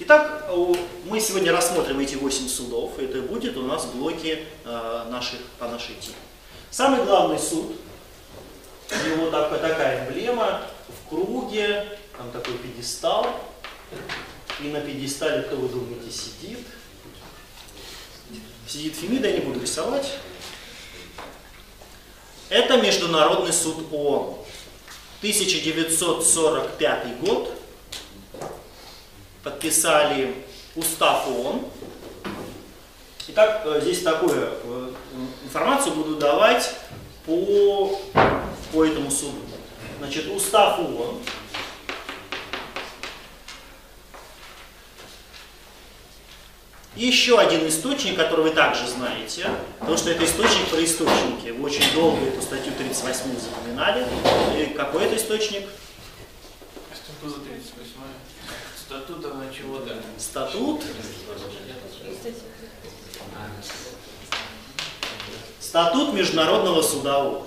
Итак, мы сегодня рассмотрим эти 8 судов. Это будет у нас блоки э, наших, по нашей теме. Самый главный суд, у него так, такая эмблема в круге, там такой пьедестал. И на пьедестале, кто вы думаете, сидит? Сидит Фемида, я не буду рисовать. Это Международный суд ООН. 1945 год. Подписали устав ООН. Итак, э, здесь такую э, информацию буду давать по, по этому суду. Значит, устав ООН еще один источник, который вы также знаете, потому что это источник про источники. Вы очень долго эту статью 38 запоминали. И какой это источник? Статут 38. Статут она чего-то. Статут. Статут Международного суда ООН.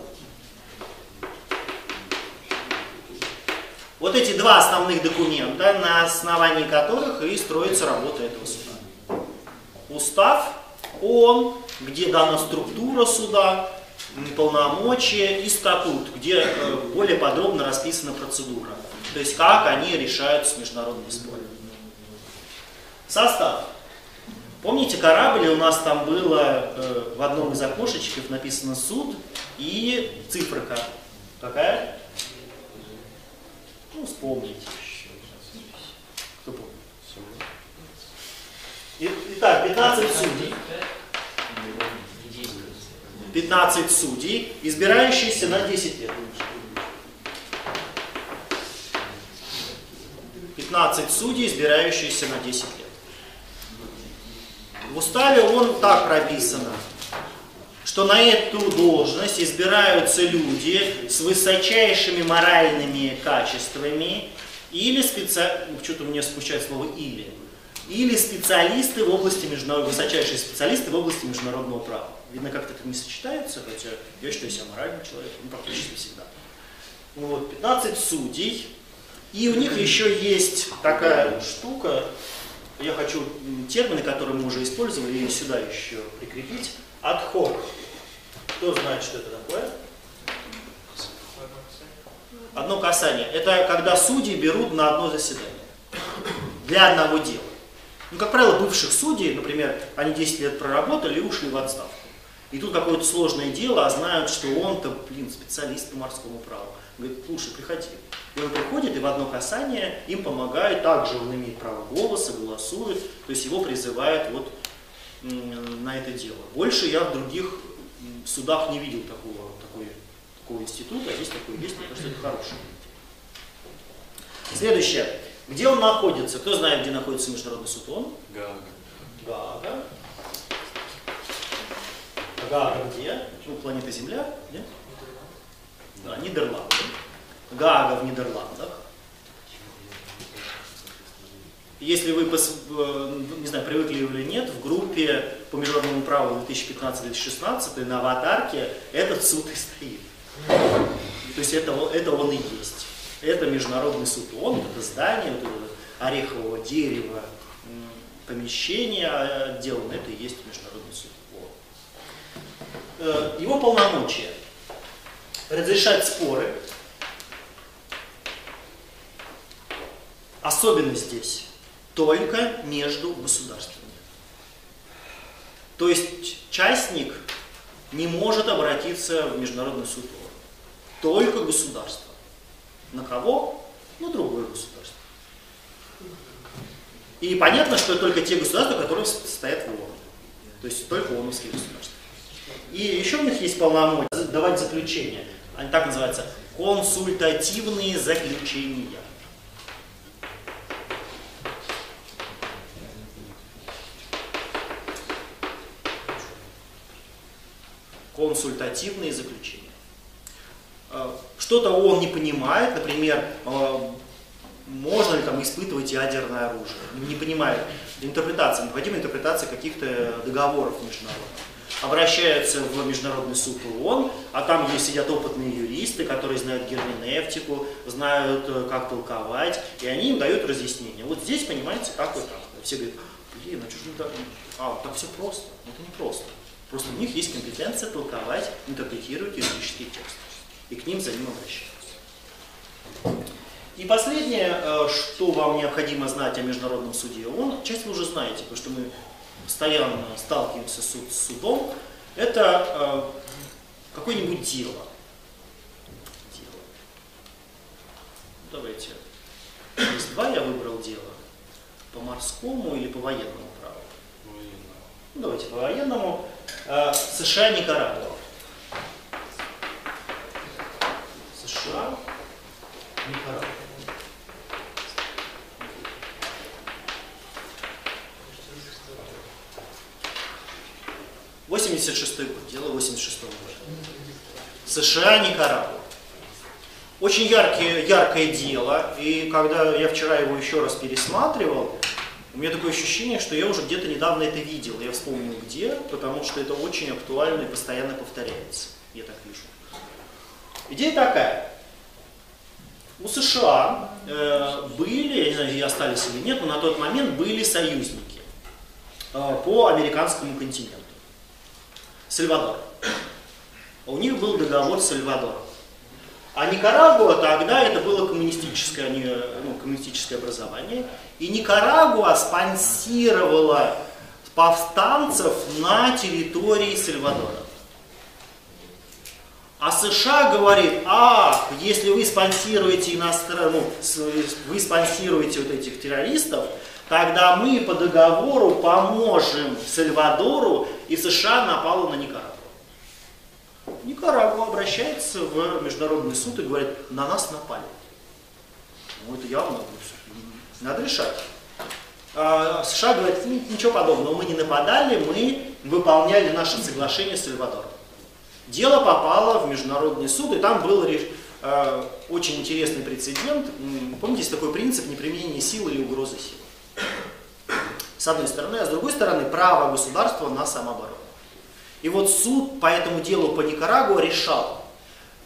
Вот эти два основных документа, на основании которых и строится работа этого суда устав ООН, где дана структура суда, полномочия и статут, где э, более подробно расписана процедура. То есть как они решаются международные споры. Состав. Помните корабль, у нас там было э, в одном из окошечков написано суд и цифра какая? Ну, вспомните. Кто помнит? Итак, 15 судей. 15 судей, избирающиеся на 10 лет. 15 судей, избирающиеся на 10 лет. В уставе он так прописано, что на эту должность избираются люди с высочайшими моральными качествами или специально... Что-то мне смущает слово «или» или специалисты в области международного, высочайшие специалисты в области международного права. Видно, как-то это не сочетается, хотя я считаю себя моральным человеком, ну, практически всегда. Вот, 15 судей, и у них еще есть такая штука, я хочу термины, которые мы уже использовали, и сюда еще прикрепить. Адхок. Кто знает, что это такое? Одно касание. Это когда судьи берут на одно заседание. Для одного дела. Ну, как правило, бывших судей, например, они 10 лет проработали и ушли в отставку. И тут какое-то сложное дело, а знают, что он-то, блин, специалист по морскому праву. Говорит, слушай, приходи. И он приходит, и в одно касание им помогает, также он имеет право голоса, голосует, то есть его призывают вот на это дело. Больше я в других судах не видел такого, такой, такого института, а здесь такой есть, потому что это хороший. Следующее. Где он находится? Кто знает, где находится Международный суд ООН? Гага. Гага. Гага где? Ну, планета Земля, где? Да, Нидерланды. Гага в Нидерландах. Если вы, э, не знаю, привыкли или нет, в группе по международному праву 2015-2016 на аватарке этот суд и стоит. То есть это, это он и есть. Это Международный суд ООН, это здание, вот это орехового дерева, помещение отделано, это и есть Международный суд. Э, его полномочия. Разрешать споры. Особенно здесь. Только между государствами. То есть частник не может обратиться в Международный суд. Только государство. На кого? На другое государство. И понятно, что только те государства, которые стоят в ООН. То есть только ООНовские государства. И еще у них есть полномочия давать заключения. Они так называются консультативные заключения. Консультативные заключения. Э, что-то он не понимает, например, э, можно ли там испытывать ядерное оружие, не понимает интерпретации, необходима интерпретация каких-то договоров международных. Обращаются в Международный суд ООН, а там есть сидят опытные юристы, которые знают герменевтику, знают, э, как толковать, и они им дают разъяснение. Вот здесь, понимаете, как вот так. Все говорят, блин, а что же не так? А, так все просто. Это не просто. Просто у них есть компетенция толковать, интерпретировать юридические тексты. И к ним за ним обращаются. И последнее, э, что вам необходимо знать о Международном суде ООН, часть вы уже знаете, потому что мы постоянно сталкиваемся с, суд, с судом, это э, какое-нибудь дело. Дело. Давайте. Есть два, я выбрал дело. По морскому или по военному праву? Ну, давайте по военному. Э, США, Никарагуа. США, Никарагуа. 86 год, дело 86 года. США, Никарагуа. Очень яркие, яркое дело, и когда я вчера его еще раз пересматривал, у меня такое ощущение, что я уже где-то недавно это видел. Я вспомнил где, потому что это очень актуально и постоянно повторяется. Я так вижу. Идея такая. У США э, были, я не знаю, остались или нет, но на тот момент были союзники э, по американскому континенту. Сальвадор. У них был договор с Сальвадором. А Никарагуа тогда это было коммунистическое, ну, коммунистическое образование. И Никарагуа спонсировала повстанцев на территории Сальвадора. А США говорит, а, если вы спонсируете иностранных, ну, вы спонсируете вот этих террористов, тогда мы по договору поможем Сальвадору, и США напала на Никарагуа. Никарагуа обращается в Международный суд и говорит, на нас напали. Ну это явно надо решать. А США говорят, ничего подобного, мы не нападали, мы выполняли наше соглашение с Сальвадором. Дело попало в Международный суд, и там был э, очень интересный прецедент. Помните, есть такой принцип неприменения силы или угрозы силы. С одной стороны, а с другой стороны право государства на самооборону. И вот суд по этому делу по Никарагуа решал,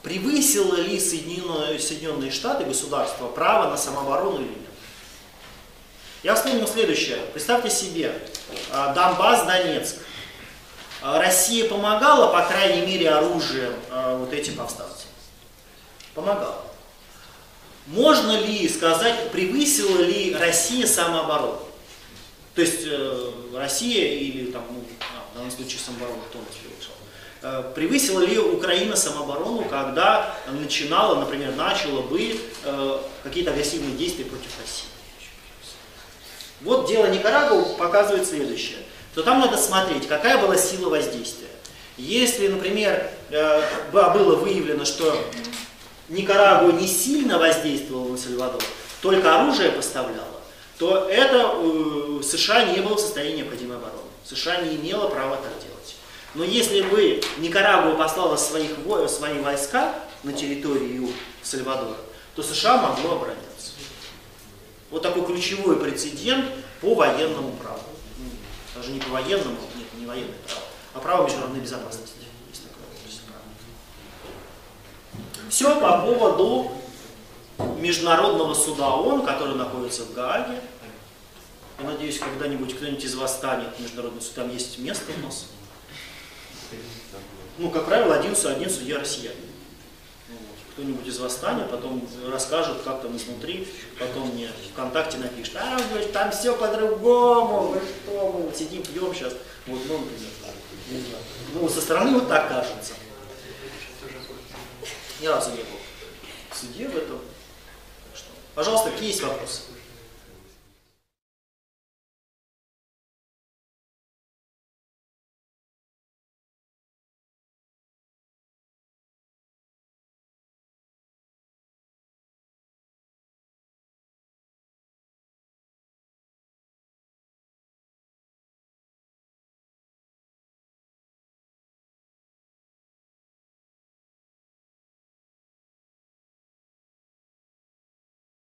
превысило ли Соединенные, Соединенные Штаты государство право на самооборону или нет. Я вспомнил следующее. Представьте себе, а, Донбасс, Донецк. А, Россия помогала, по крайней мере, оружием а, вот этим повстанцам. Помогала. Можно ли сказать, превысила ли Россия самооборону? То есть э, Россия или там, ну, а, в данном случае самооборону кто решал? Э, превысила ли Украина самооборону, когда начинала, например, начала бы э, какие-то агрессивные действия против России? Вот дело Никарагуа показывает следующее, то там надо смотреть, какая была сила воздействия. Если, например, было выявлено, что Никарагуа не сильно воздействовала на Сальвадор, только оружие поставляла, то это э, США не было в состоянии необходимой обороны. США не имела права так делать. Но если бы Никарагуа послала своих, свои войска на территорию Сальвадора, то США могло обороняться. Вот такой ключевой прецедент по военному праву. Ну, даже не по военному, нет, не военное право, а право международной безопасности. Все по поводу Международного суда ООН, который находится в Гааге. Я надеюсь, когда-нибудь кто-нибудь из вас станет Международный суд, там есть место у нас. Ну, как правило, один, один судья россиянин. Кто-нибудь из вас станет, потом расскажет, как там изнутри, потом мне ВКонтакте напишет, а, говорит, там все по-другому, вы что, мы сидим, пьем сейчас. Вот, ну, например, Ну, со стороны вот так кажется. Ни разу не был в в этом. Пожалуйста, какие есть вопросы?